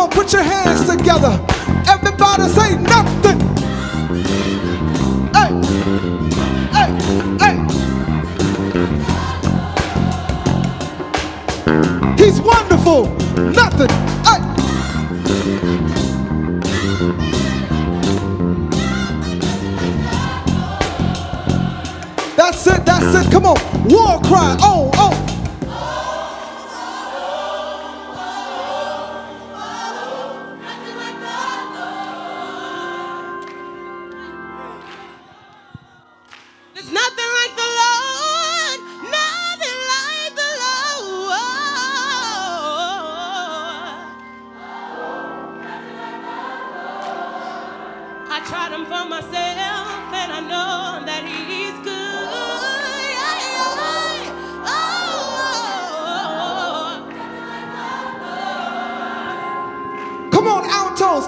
Come on, put your hands together. Everybody say nothing. Hey, hey, hey. He's wonderful. Nothing. Hey. That's it, that's it. Come on. War cry. Oh, oh.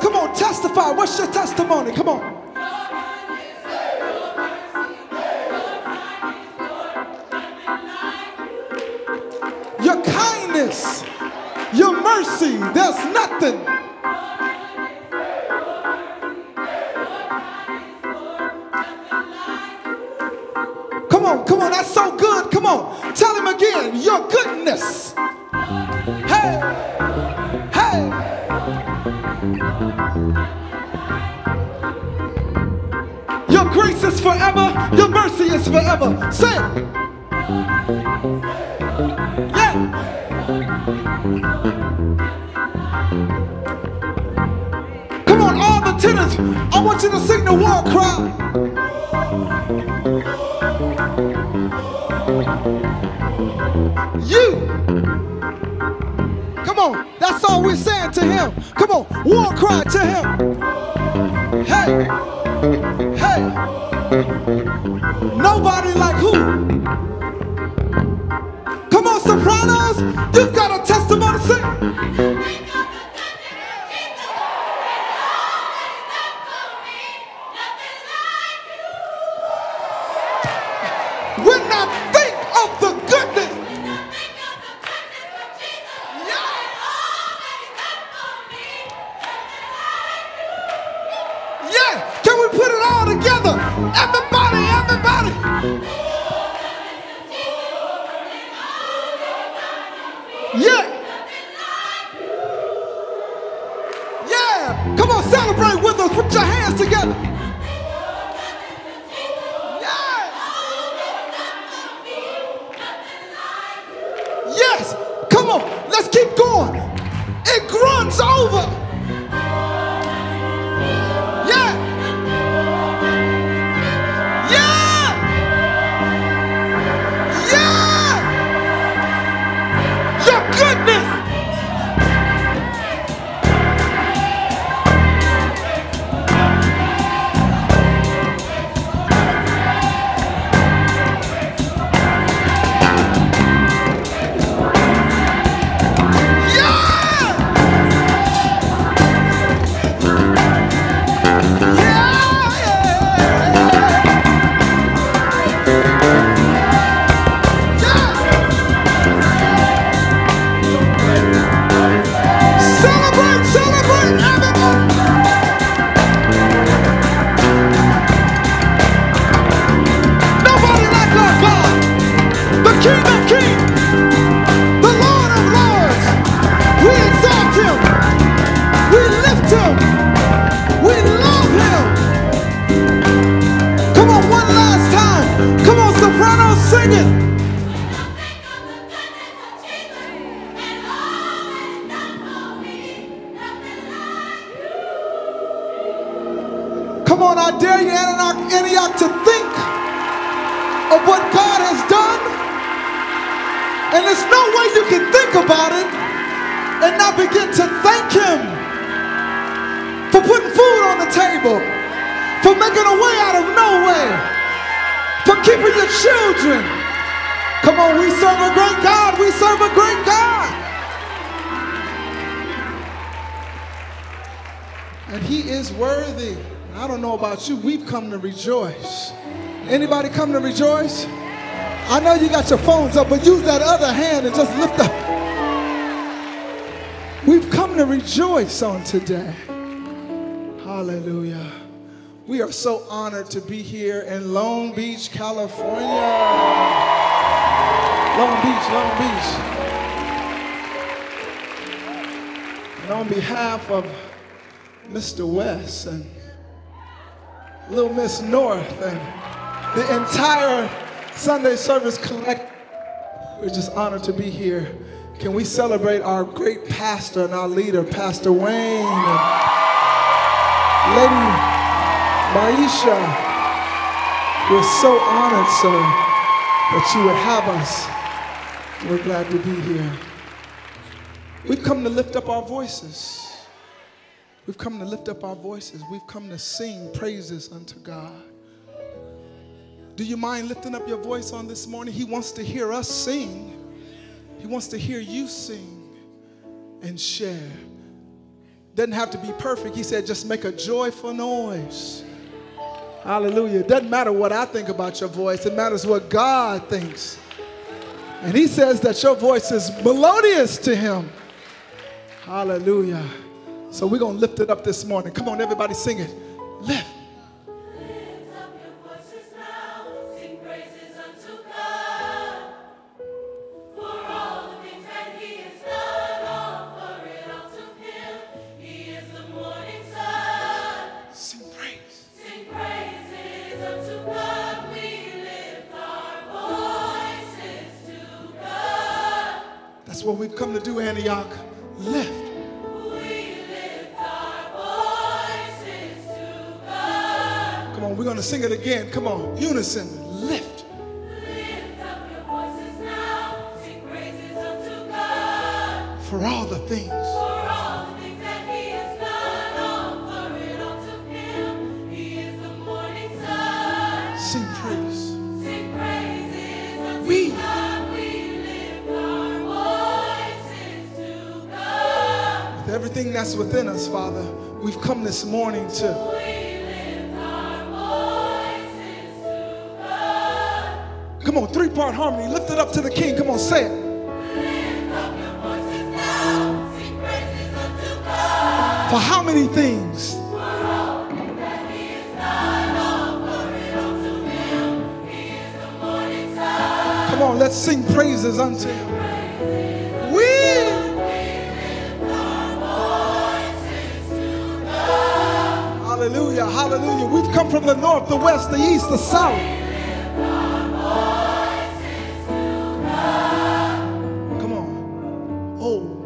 Come on, testify. What's your testimony? Come on. Your kindness, your mercy, there's nothing to the signal war cry. You. Come on, that's all we're saying to him. Come on, war cry to him. Hey, hey. Nobody like who? Come on, Sopranos, you've got a testimony. It's over! children. Come on, we serve a great God. We serve a great God. And he is worthy. I don't know about you. We've come to rejoice. Anybody come to rejoice? I know you got your phones up, but use that other hand and just lift up. We've come to rejoice on today. Hallelujah. We are so honored to be here in Long Beach, California. Long Beach, Long Beach. And on behalf of Mr. West and Little Miss North and the entire Sunday service Collective, we're just honored to be here. Can we celebrate our great pastor and our leader, Pastor Wayne Lady Maisha? We're so honored, sir, that you would have us. We're glad to be here. We've come to lift up our voices. We've come to lift up our voices. We've come to sing praises unto God. Do you mind lifting up your voice on this morning? He wants to hear us sing. He wants to hear you sing and share. Doesn't have to be perfect. He said, just make a joyful noise. Hallelujah. It doesn't matter what I think about your voice, it matters what God thinks. And He says that your voice is melodious to Him. Hallelujah. So we're going to lift it up this morning. Come on, everybody, sing it. Lift. Sing it again. Come on, unison. Lift. Lift up your voices now, sing praises unto God. For all the things. For all the things that He has done, offer it unto Him. He is the morning sun. Sing praise. Sing praises We- God. We lift our voices to God. With everything that's within us, Father, we've come this morning to Come on, three part harmony. Lift it up to the King. Come on, say it. For how many things? Come on, let's sing praises unto Him. We, hallelujah, hallelujah. We've come from the north, the west, the east, the south. Oh.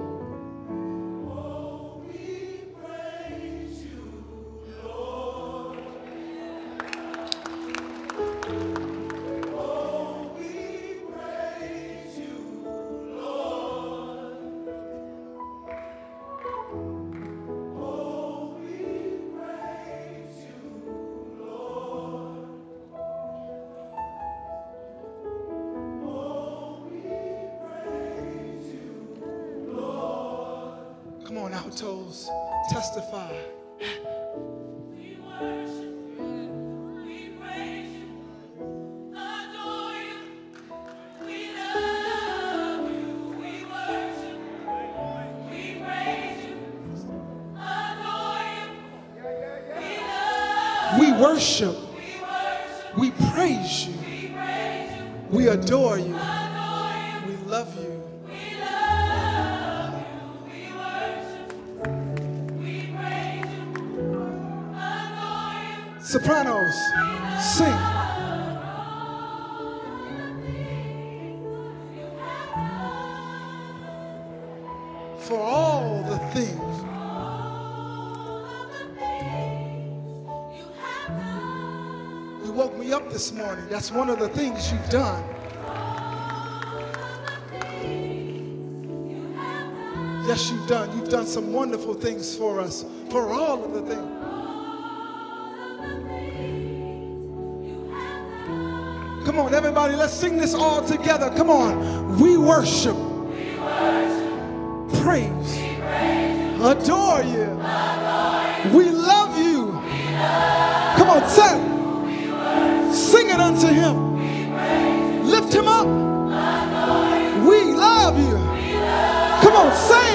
Altos. Testify. Sopranos, sing. For all the things. You woke me up this morning. That's one of the things you've done. Yes, you've done. You've done some wonderful things for us. For all of the things. Everybody, let's sing this all together. Come on. We worship. Praise. Adore you. We love you. Say, sing it unto him. Lift him up. We love you. Come on, say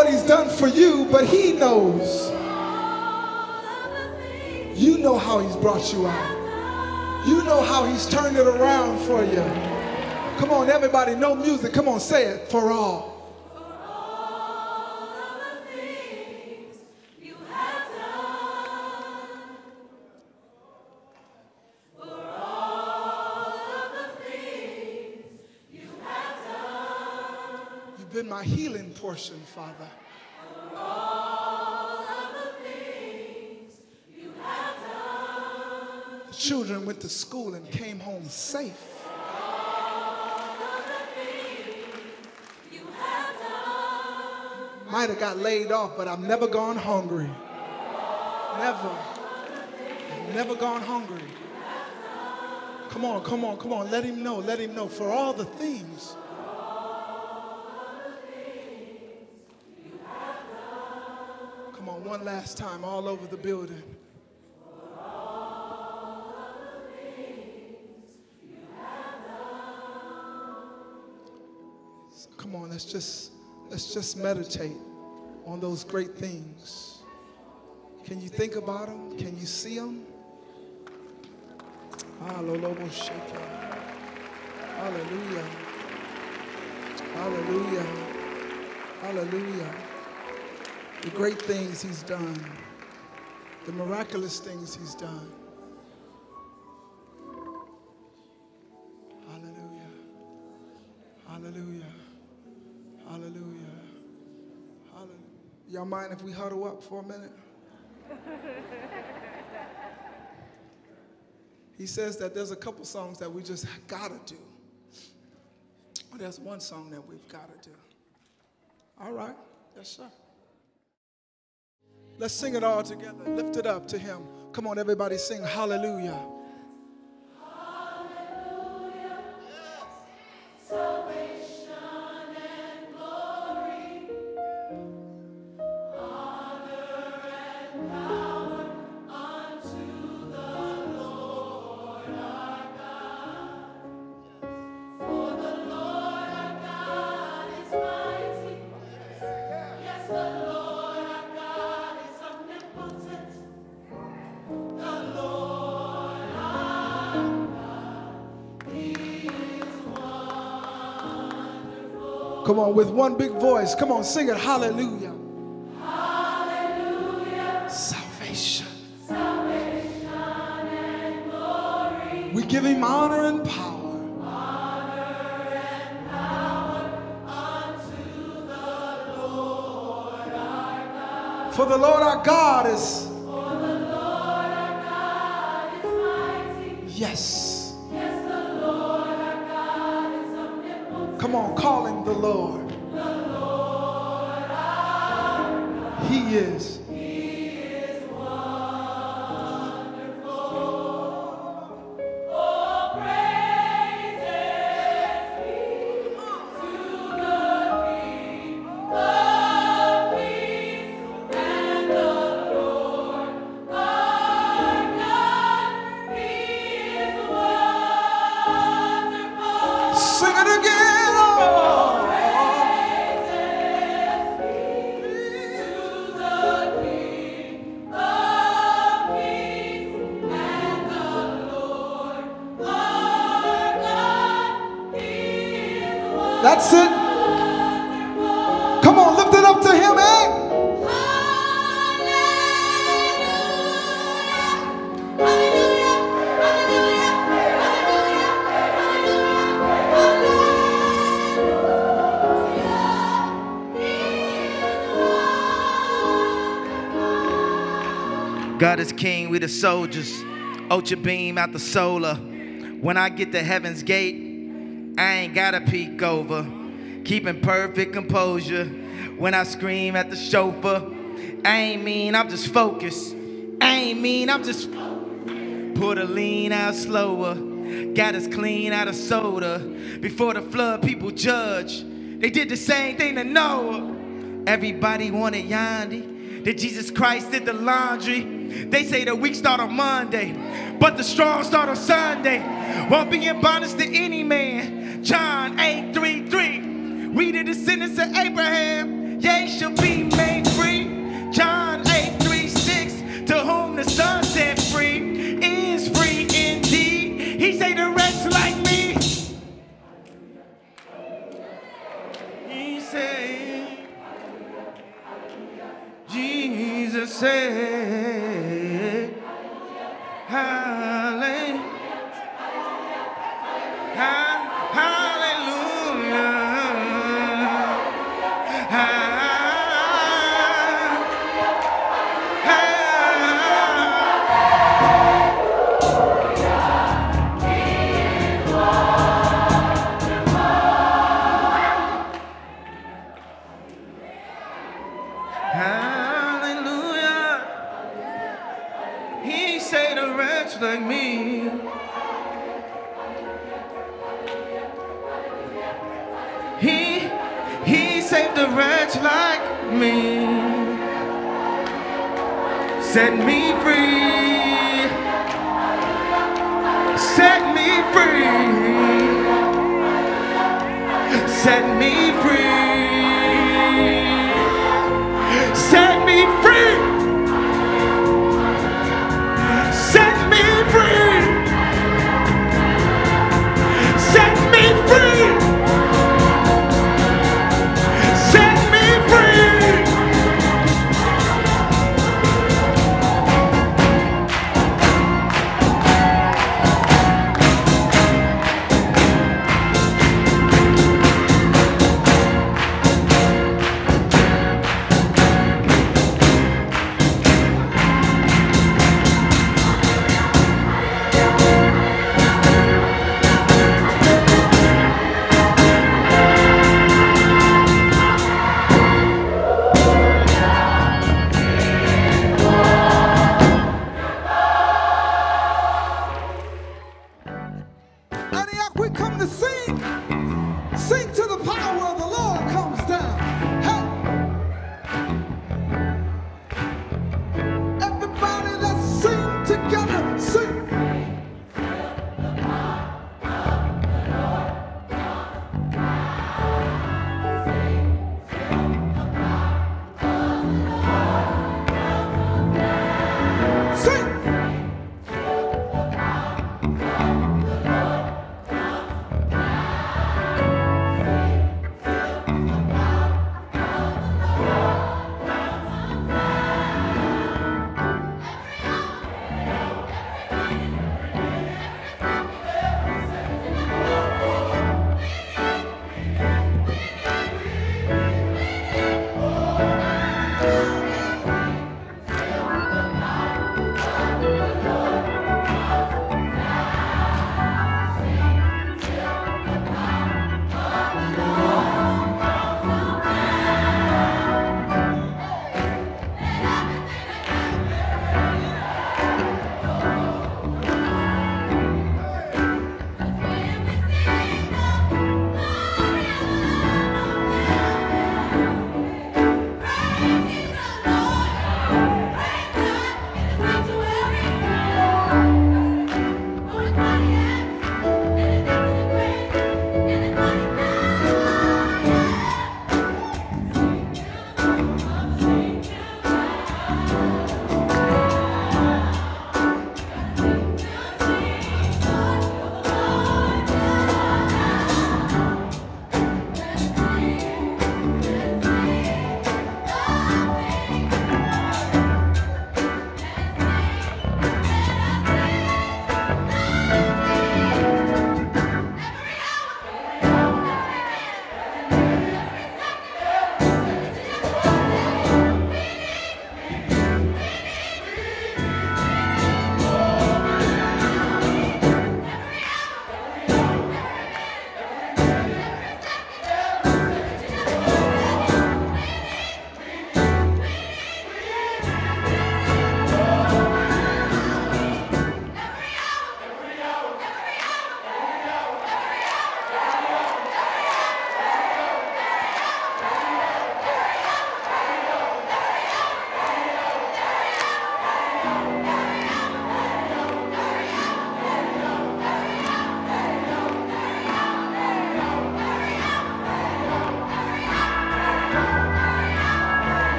what he's done for you, but he knows. You know how he's brought you out. You know how he's turned it around for you. Come on, everybody, no music. Come on, say it for all. For all of the things you have done. For all the things you have done. You've been my healing portion, Father. The children went to school and came home safe. Might have got laid off, but I've never gone hungry. Never. Never gone hungry. Come on, come on, come on. Let him know, let him know. For all the things. One last time, all over the building. Come on, let's just let's just meditate on those great things. Can you think about them? Can you see them? Ah, Hallelujah. Hallelujah. Hallelujah. The great things he's done, the miraculous things he's done. Hallelujah. Hallelujah. Hallelujah. Hallelujah. Y'all mind if we huddle up for a minute? he says that there's a couple songs that we just gotta do. But there's one song that we've gotta do. All right. Yes, sir. Let's sing it all together. Lift it up to him. Come on, everybody sing hallelujah. Come on, with one big voice. Come on, sing it. Hallelujah. Hallelujah. Salvation. Salvation and glory. We give him honor and power. For the Lord our God is. Yes. That's it. Come on, lift it up to him, eh? God is king, we the soldiers. Ultra beam out the solar. When I get to heaven's gate, I ain't gotta peek over. Keeping perfect composure. When I scream at the chauffeur, I ain't mean, I'm just focused. I ain't mean, I'm just Put a lean out slower. Got us clean out of soda. Before the flood, people judge. They did the same thing to Noah. Everybody wanted Yandhi. That Jesus Christ did the laundry. They say the week start on Monday, but the strong start on Sunday. Won't be in bondage to any man. John 8 3 3. We the descendants of Abraham. Yea, shall be made free. John 8 3 6. To whom the Son set free is free indeed. He say the rest like me. He say, Jesus said, He, he saved a wretch like me. Set me free. Set me free. Set me free. Set me free.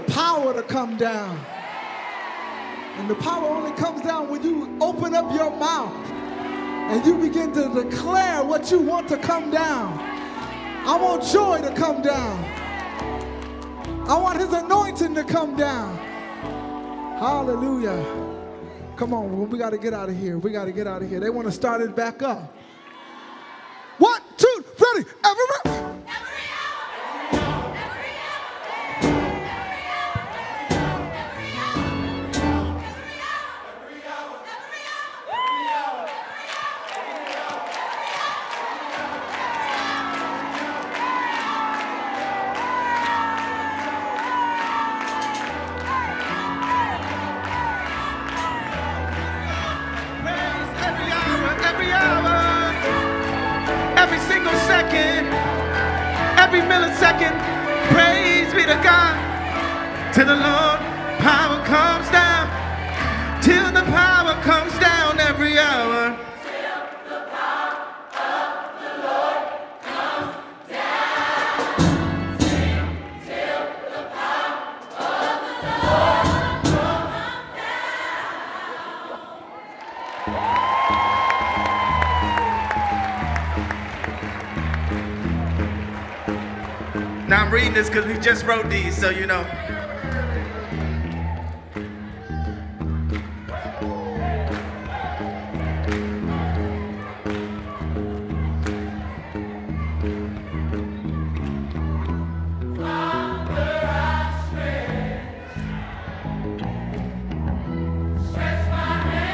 Power to come down. And the power only comes down when you open up your mouth and you begin to declare what you want to come down. I want joy to come down. I want his anointing to come down. Hallelujah. Come on, we got to get out of here. We got to get out of here. They want to start it back up. One, two, ready, everybody. Millisecond. Praise be to God. Till the Lord power comes down. Till the power reading this because we just wrote these, so you know.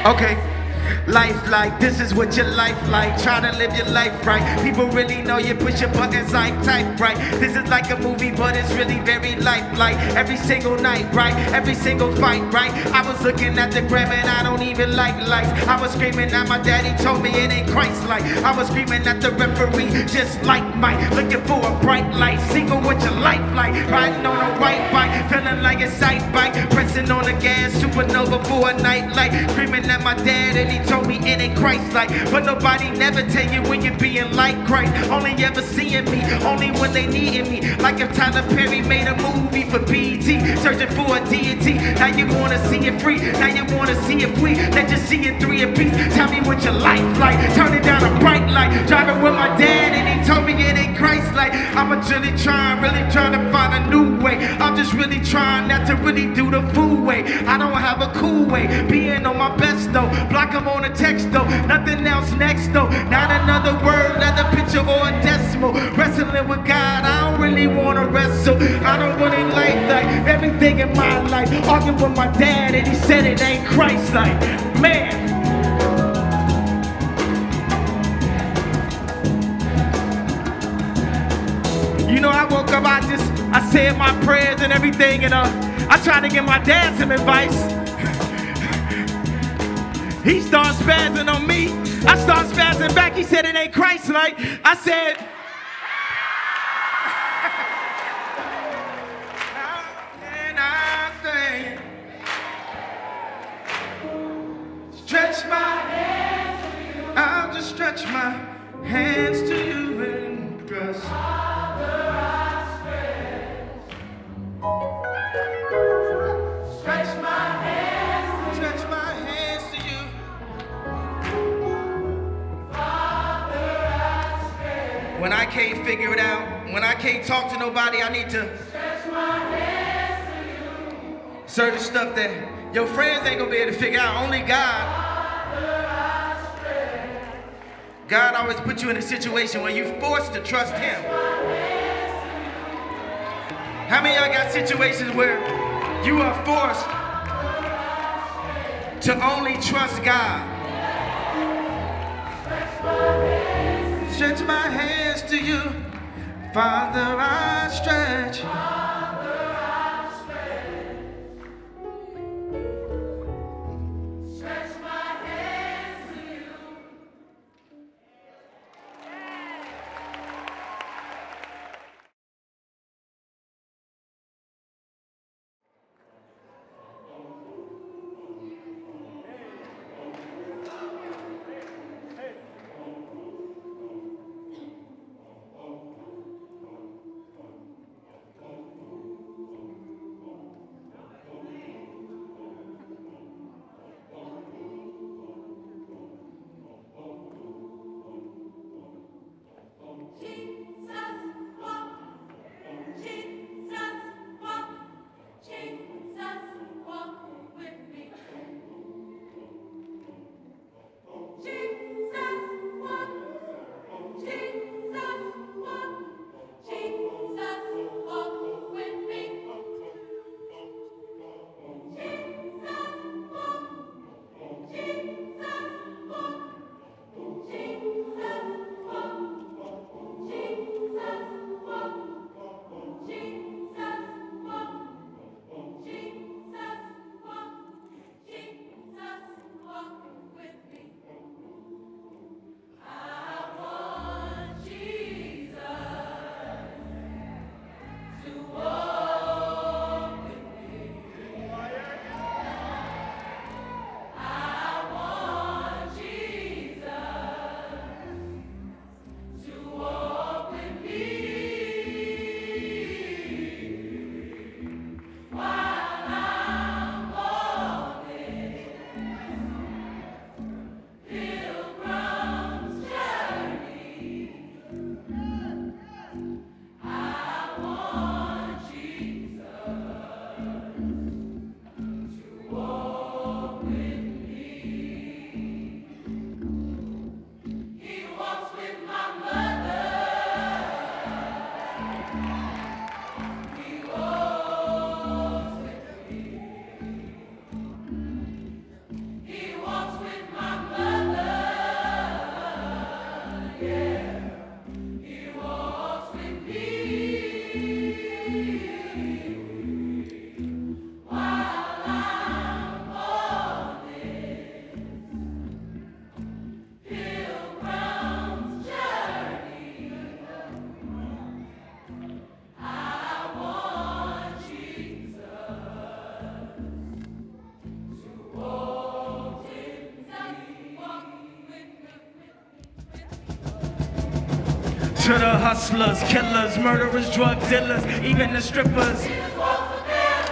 Okay. Life like this is what your life like. Try to live your life right. People really know you push your buttons like type right. This is like a movie, but it's really very lifelike. Every single night, right? Every single fight, right? I was looking at the gram and I don't even like lights. I was screaming at my daddy, told me it ain't Christ like. I was screaming at the referee, just like Mike. Looking for a bright light, single what your life like. Riding on a white bike, feeling like a sight bike. Pressing on the gas, supernova for a night light. Screaming at my dad and he told me it ain't Christ like. But nobody never tell you when you're being like Christ. Only ever seeing me, only when they needing me. Like if Tyler Perry made a movie for BT, searching for a deity. Now you wanna see it free, now you wanna see it free. Let you see it three a piece. Tell me what your life like. Turn it down a bright light. Driving with my dad and he told me it ain't Christ like. I'm a really trying, really trying to find a new way. I'm just really trying not to really do the fool way. I don't have a cool way. Being on my best though. Block 'em on a text though. Nothing else next though. Not another word, another picture or a decimal. Wrestling with God, I don't really wanna wrestle. I don't want really like like everything in my life. Arguing with my dad and he said it ain't Christ like. Man. You know, I woke up, I just, I said my prayers and everything, and uh, I tried to give my dad some advice. He starts spazzing on me. I start spazzing back. He said it ain't. I said, how can I stand? Stretch my hands to you. I'll just stretch my hands to you and trust. Father, Stretch I can't figure it out, when I can't talk to nobody, I need to certain stuff that your friends ain't gonna be able to figure out. Only God. God always put you in a situation where you're forced to trust Him. How many y'all got situations where you are forced to only trust God? Stretch my hands to you, Father, I stretch. Hustlers, killers, murderers, drug dealers, even the strippers.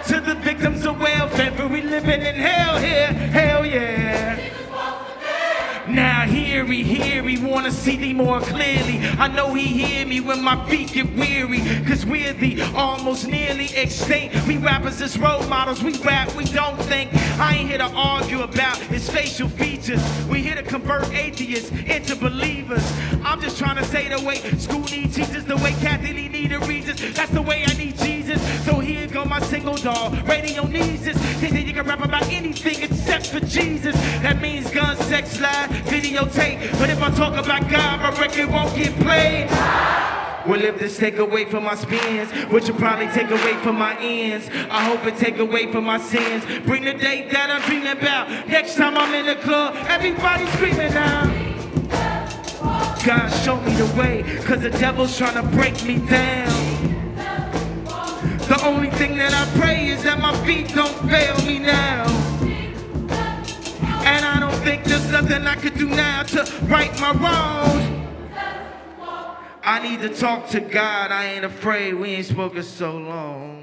To the victims of welfare, we living in hell here, hell yeah. Hear he, hear he, wanna see thee more clearly. I know he hear me when my feet get weary, cause we're the almost nearly extinct. We rappers as role models, we rap, we don't think. I ain't here to argue about his facial features. We here to convert atheists into believers. I'm just trying to say the way school need teachers, the way Kathie Lee need a Regis. That's the way I need Jesus. So here go my single dog, radio needs this. They think you can rap about anything except for Jesus. That means gun, sex, lie, But if I talk about God, my record won't get played. Well, if this take away from my spins, which will probably take away from my ends, I hope it take away from my sins. Bring the date that I'm dreaming about. Next time I'm in the club, everybody screaming now. God, show me the way, cause the devil's trying to break me down. The only thing that I pray is that my feet don't fail me now. Think there's nothing I could do now to right my wrongs. I need to talk to God. I ain't afraid. We ain't spoken so long.